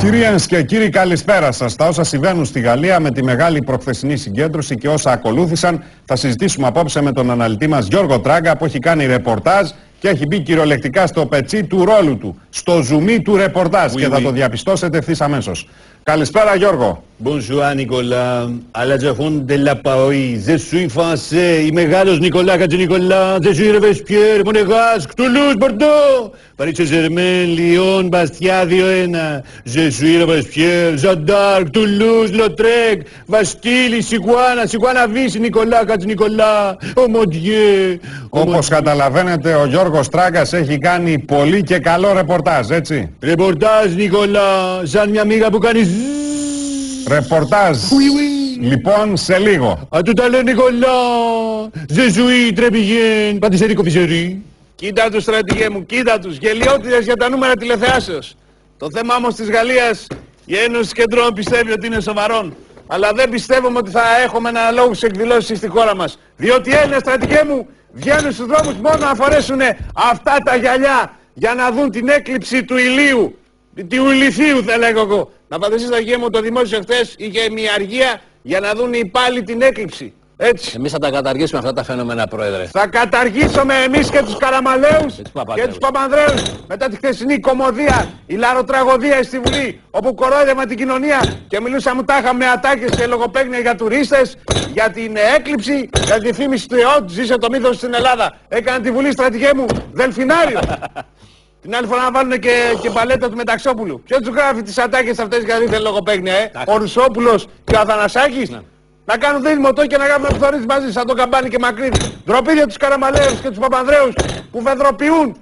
Κυρίες και κύριοι καλησπέρα σας. Τα όσα συμβαίνουν στη Γαλλία με τη μεγάλη προχθεσινή συγκέντρωση και όσα ακολούθησαν θα συζητήσουμε απόψε με τον αναλυτή μας Γιώργο Τράγκα που έχει κάνει ρεπορτάζ και έχει μπει κυριολεκτικά στο πετσί του ρόλου του, στο ζουμί του ρεπορτάζ. Και θα το διαπιστώσετε ευθύς αμέσως. Καλησπέρα Γιώργο. Bonjour Nicolas, à la Jafon de la Paris, je suis français, η μεγάλος Νικολά Κατζηνικολά, je suis Ρεβεσπιέρ, Μονεγάσκ, Τουλούς, Μπορντό, Paris Saint-Germain, Lyon, Bastia 2-1, je suis Ρεβεσπιέρ, Ζαντάρκ, Τουλούς, Λοτρέκ, Βαστίλη, Σιγουάνα, Σιγουάνα Βύση, Νικολά Κατζηνικολά, ο Μοντιέ. Όπως καταλαβαίνετε ο Γιώργος Τράγκας έχει κάνει πολύ και καλό ρεπορτάζ, έτσι. Ρεπορτάζ Νικολά, σαν μια μίγα που κάνει ζζζ. Ρεπορτάζ. Λοιπόν, σε λίγο. À tout à l'heure, Nicolas. Je suis très bien. Pâtisserie confiserie. Κοίτα τους στρατηγέ μου, κοίτα τους, γελιότητες για τα νούμερα τηλεθεάσεως. Το θέμα όμως της Γαλλίας, η Ένωση Κεντρών πιστεύει ότι είναι σοβαρόν. Αλλά δεν πιστεύουμε ότι θα έχουμε ένα λόγο σε εκδηλώσεις στη χώρα μας. Διότι οι Έλληνες στρατηγέ μου βγαίνουν στους δρόμους μόνο να φορέσουν αυτά τα γυαλιά για να δουν την έκλειψη του ηλίου. Του ηλιθίου θα λέγω εγώ. Να φανταστείς στρατηγέ μου το δημόσιο χθες είχε μια αργία για να δουν οι υπάλληλοι την έκλειψη. Έτσι. Εμείς θα τα καταργήσουμε αυτά τα φαινόμενα, Πρόεδρε. Θα καταργήσουμε εμείς και τους Καραμαλαίους τους και Παπανδρέους. τους Παπανδρέους μετά τη χθεσινή κομμωδία, η λαροτραγωδία στη Βουλή όπου κορόιδευαν την κοινωνία και μιλούσαμε τάχα με ατάκες και λογοπαίγνια για τουρίστες, για την έκλειψη, για τη φήμηση του ΕΟΤ, ζήσε το μύθος στην Ελλάδα. Έκαναν τη Βουλή στρατηγέ μου, δελφινάριο. Την άλλη φορά να βάλουν και, και παλέτα του Μεταξόπουλου. Ποιος τους γράφει τις ατάκες αυτές για δίθεν λογοπαίγνια, ε; Ο Ρουσόπουλος και ο Αθανασάκης. Να κάνουν δίλημο και να κάνουν επιθωρήσεις μαζί σαν τον Καμπάνη και Μακρύδη. Ντροπή για τους Καραμαλαίους και τους Παπανδρέους που βεδροποιούν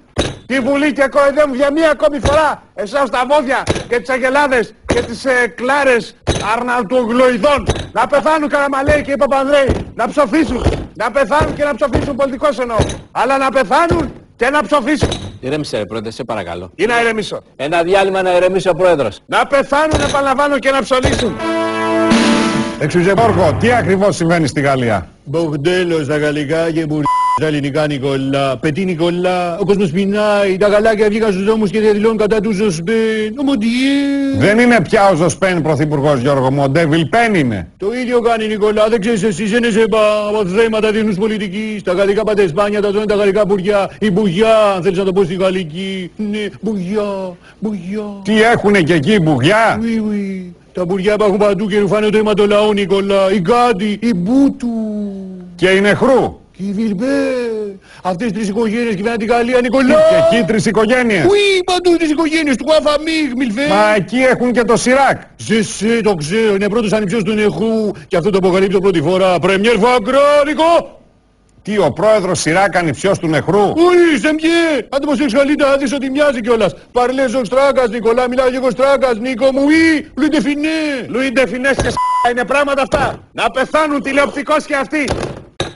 τη Βουλή και κοροϊδεύουν για μία ακόμη φορά εσάς τα βόδια και τις αγελάδες και τις ε, κλάρες αρναλτογλωιδών. Να πεθάνουν οι Καραμαλαίοι και οι Παπανδρέοι. Να ψοφήσουν. Να πεθάνουν και να ψοφήσουν πολιτικός εννοώ. Αλλά να πεθάνουν και να ψοφήσουν. Ηρέμησε, ρε, Πρόεδρε, σε παρακαλώ. Ή να ηρεμήσω. Ένα διάλειμμα να ηρεμήσει ο Πρόεδρος. Να πεθάνουν επαναλαμβάνω και να ψωνίσουν. Εξουζε Γιώργο, τι ακριβώς συμβαίνει στη Γαλλία; Μπορντέλο στα γαλλικά και μπουρ... στα ελληνικά Νικολά. Πετή Νικολά, ο κόσμος πεινάει, τα γαλάκια βγήκαν στους δρόμους και διαδηλώνουν κατά τους Ζωσμπέν. Ο Μοντιέ. Δεν είναι πια ο Ζωσπέν πρωθυπουργός Γιώργο μου, ο Ντέβιλ Πέν είναι. Το ίδιο κάνει Νικολά, δεν ξέρεις εσείς, είναι σε πα- από θέματα διεθνούς πολιτικής. Τα γαλλικά παντεσπάνια τα τρώνε τα γαλλικά μπουριά. Η μπουγιά, αν θέλεις να το πω στη γαλλική. Ναι, μπουγιά, μπουγιά. Τι έχουνε και εκεί μπουγιά. Oui, oui. Τα μπουριά υπάρχουν παντού και ρουφάνε το αίμα του λαού, Νικολά. Η Γκάντι, η Μπούτου. Και η Νεχρού. Και η Βιλμπέ. Αυτές τις τρεις οικογένειες κυβερνάνε τη Γαλλία, Νικολά. Και εκεί τρεις οικογένειες. Oui, παντού τις οικογένειες του Κουαφαμίγ, Μιλβέ. Μα εκεί έχουν και το Σιράκ. Ζεσέ, το ξέρω, είναι πρώτος ανιψιός του Νεχού και αυτό το αποκαλύπτω πρώτη φορά. Πρεμιέρ Φαγκρόνικο! Τι, ο πρόεδρος Σιράκ ανιψιός του Νεχρού; Oui, σε μπιέ! Άντε πως έχεις καλύτερα, δεις ότι μοιάζει κιόλας. Παρλέζο Στράκας, Νικολά, μιλάω και εγώ Στράκας, Νίκο μου, oui, Λουί Ντεφινέ. Λουί Ντεφινές και σ***α είναι πράγματα αυτά. Να πεθάνουν τηλεοπτικώς και αυτοί.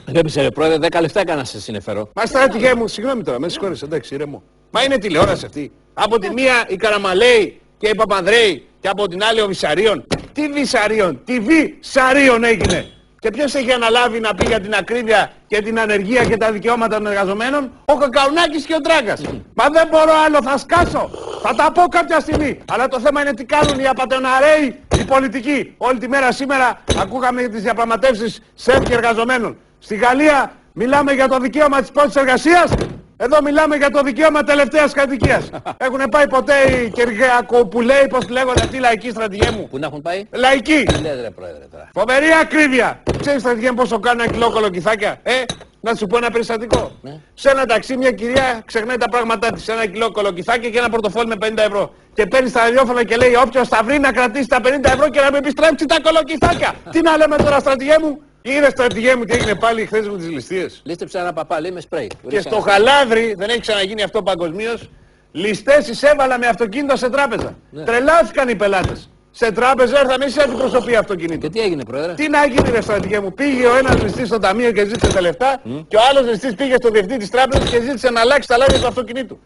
Ηρέμησε, ρε, Πρόεδρε, 10 λεπτά έκανα να σε συνεφέρω. Μα στρατηγέ μου, συγγνώμη τώρα, με συγχωρείς, εντάξει, ηρεμό. Μα είναι τηλεόραση αυτή. Από τη μία οι Καραμαλαίοι και οι Παπανδρέοι και από την άλλη ο Βυσαρίων. Τι Βυσαρίων, τι Βυσαρίων έγινε. Και ποιος έχει αναλάβει να πει για την ακρίβεια και την ανεργία και τα δικαιώματα των εργαζομένων, ο Κακαουνάκης και ο Τράγκας. Μα δεν μπορώ άλλο, θα σκάσω. Θα τα πω κάποια στιγμή. Αλλά το θέμα είναι τι κάνουν οι απαταιωναρέοι, οι πολιτικοί. Όλη τη μέρα σήμερα ακούγαμε τις διαπραγματεύσεις σεφ και εργαζομένων. Στη Γαλλία μιλάμε για το δικαίωμα της πρώτης εργασίας. Εδώ μιλάμε για το δικαίωμα τελευταίας κατοικίας. Έχουν πάει ποτέ οι Κεργιακοπουλέοι, πώς λέγονται αυτοί οι λαϊκοί στρατηγέ μου; Πού να έχουν πάει; Λαϊκοί. Τι λες, ρε, Πρόεδρε, τώρα; Φοβερή ακρίβεια. Ξέρεις στρατηγέ μου πόσο κάνουν ένα κιλό κολοκυθάκια. Ε, να σου πω ένα περιστατικό. Ναι. Σε ένα ταξί μια κυρία ξεχνάει τα πράγματά της. Ένα κιλό κολοκυθάκια και ένα πορτοφόλι με 50 ευρώ. Και παίρνει στα ραδιόφωνα και λέει όποιος θα βρει να κρατήσει τα 50 ευρώ και να με επιστρέψει τα κολοκυθάκια. τι να λέμε τώρα στρατηγέ μου; Είδε στρατηγέ μου τι έγινε πάλι χθες με τις ληστείες. Λίστεψε ένα παπά, λέει με σπρέι. Και στο χαλάδρι, δεν έχει ξαναγίνει αυτό παγκοσμίως, ληστές εισέβαλα με αυτοκίνητο σε τράπεζα. Τρελάθηκαν οι πελάτες. Σε τράπεζα ήρθαμε σε αντιπροσωπεία αυτοκινήτου. Και τι έγινε, Πρόεδρε; Τι να γίνει ρε στρατηγέ μου, πήγε ο ένας ληστής στο ταμείο και ζήτησε τα λεφτά και ο άλλος ληστής πήγε στο διευθυντή της τράπεζας και ζήτησε να αλλάξει τα λάδια του αυτοκινήτου.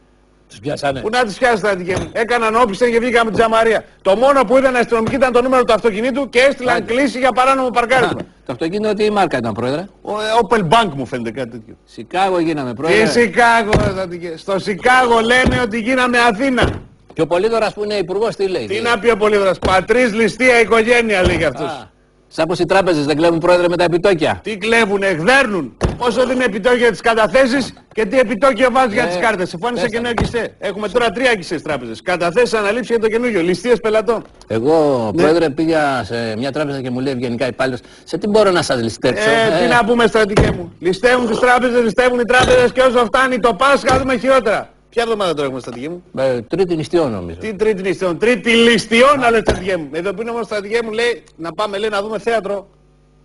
Τους πιάσανε. Πού να τις πιάσει στρατηγέ μου; Έκαναν όπισθεν και βγήκαν με τη Τζαμαρία. Το μόνο που είδαν αστυνομικοί ήταν το νούμερο του αυτοκινήτου και έστειλαν κλίση για παράνομο παρκάρισμα. Το αυτοκίνητο τι μάρκα ήταν, Πρόεδρε; Ο ε, Opel Bank μου φαίνεται κάτι τέτοιο. Σικάγο γίναμε, Τι Πρόεδρε. Σικάγο, ρε στρατηγέ. Στο Σικάγο λένε ότι γίναμε Αθήνα. Και ο Πολύδωρας που είναι υπουργός τι λέει; Τι να πει ο Πολύδωρας. Πατρίς ληστεία οικογένεια λέει για αυτούς. Α, Σαν πως οι τράπεζες δεν κλέβουν πρόεδρε με τα επιτόκια. Τι κλέβουνε, εκδέρνουν. Πόσο δίνει επιτόκιο για τις καταθέσεις και τι επιτόκιο βάζεις για Ε, τις κάρτες. Συμφώνησε πες και τα. νέο κισέ. Έχουμε τώρα τρία κισές τράπεζες. Καταθέσεις, αναλήψεις για το καινούργιο. Ληστείες πελατών. Εγώ, Ναι. πρόεδρε, πήγα σε μια τράπεζα και μου λέει ευγενικά υπάλληλος, σε τι μπορώ να σας ληστέψω. Ε, τι να πούμε στρατηγέ μου. Ληστεύουν τις τράπεζες, ληστεύουν οι τράπεζες και όσο φτάνει το Πάσχα δούμε χειρότερα. Ποια εβδομάδα τώρα έχουμε στρατηγέ μου; Ε, τρίτη νηστιό νομίζω. Τι τρίτη ληστείων. Τρίτη ληστείων, αλλά στρατηγέ μου. Εδώ που είναι όμως στρατηγέ μου λέει να πάμε λέει να δούμε θέατρο.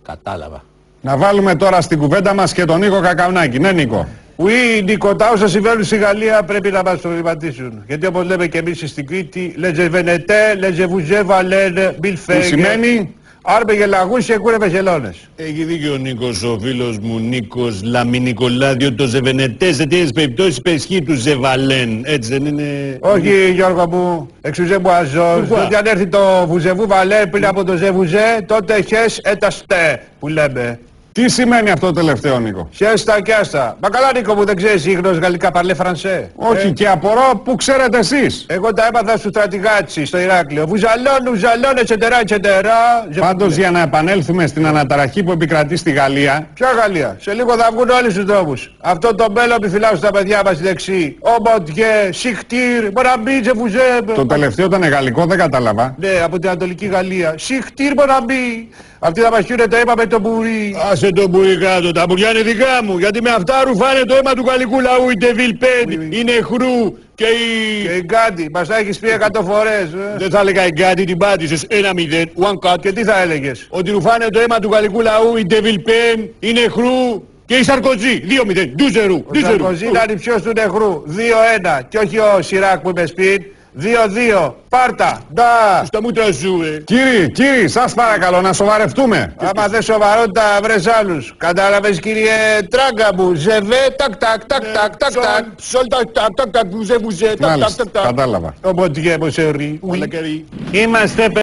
Κατάλαβα. Να βάλουμε τώρα στην κουβέντα μας και τον Νίκο Κακαουνάκη. Ναι Νίκο. Oui, Νίκο, τα όσα συμβαίνουν στη Γαλλία πρέπει να μας προβληματίσουν. Γιατί όπως λέμε και εμείς στην Κρήτη, les Venete, les vous valent, mille Που σημαίνει; Άρμε γελαγούς και κούρευε χελώνες. Έχει δίκιο ο Νίκος, ο φίλος μου Νίκος Λαμινικολά, διότι το Ζεβενετέ σε τέτοιες περιπτώσεις υπεσχεί του Ζεβαλέν. Έτσι δεν είναι... Όχι Γιώργο μου, εξουζέ μου αζός, Pourquoi? ότι αν έρθει το βουζεβού βαλέ πριν από το ζεβουζέ, τότε χες έταστε που λέμε. Τι σημαίνει αυτό το τελευταίο Νίκο; Χέστα και άστα. Μα καλά Νίκο μου δεν ξέρεις ήγνος γαλλικά παρλέ φρανσέ. Όχι και απορώ που ξέρετε εσείς. Εγώ τα έμαθα στο στρατηγάτσι, στο Ηράκλειο. Βουζαλών, βουζαλών, ετσετερά, ετσετερά. Πάντως για να επανέλθουμε στην αναταραχή που επικρατεί στη Γαλλία, Ποια Γαλλία; Σε λίγο θα βγουν όλοι στους δρόμους. Αυτό το μπέλο επιφυλάσσουν στα παιδιά μας στη δεξί. Ο Μοντιέ, Σιχτήρ, Μποραμπίτζε, Βουζέ. το τελευταίο ήταν γαλλικό, δεν κατάλαβα. Ναι, από την Ανατολική Γαλλία. Σιχτήρ, Μποραμπί. Αυτοί θα μας χιούνε το αίμα με το μπουρί. Άσε το μπουρί κάτω, τα μπουριά είναι δικά μου, γιατί με αυτά ρουφάνε το αίμα του γαλλικού λαού, η Ντεβίλ Πεν, η Νεχρού και η... Και η Γκάντι, μας τα έχεις πει εκατό φορές. ε. Δεν θα έλεγα εγκάτι, την πάτησες, ένα μηδέν, one cut. Και τι θα έλεγες; Ότι ρουφάνε το αίμα του γαλλικού λαού, η Ντεβίλ Πεν, η Νεχρού και η Σαρκοτζή, δύο μηδέν, ντουζερού, Ο ντουζερού. Σαρκοζή ήταν υψιός του νεχρού. 2-1. Και όχι ο Σιράκ που είπε σπίτι. 2-2. Πάρτα. Ντα. Στα μούτρα σου, ε. Κύριοι, κύριοι, σας παρακαλώ να σοβαρευτούμε. Άμα δεν σοβαρότητα βρες άλλους. Κατάλαβες κύριε Τράγκα μου. Ζεβέ, τακ τακ τακ τακ τακ τακ. Σολ, τακ, τακ, τακ, τακ, βουζέ, βουζέ, τακ, τακ, Μάλιστα, τακ, τακ. κατάλαβα. Ο Μοντιέ μου σε ρί. Μαλακαρί. Είμαστε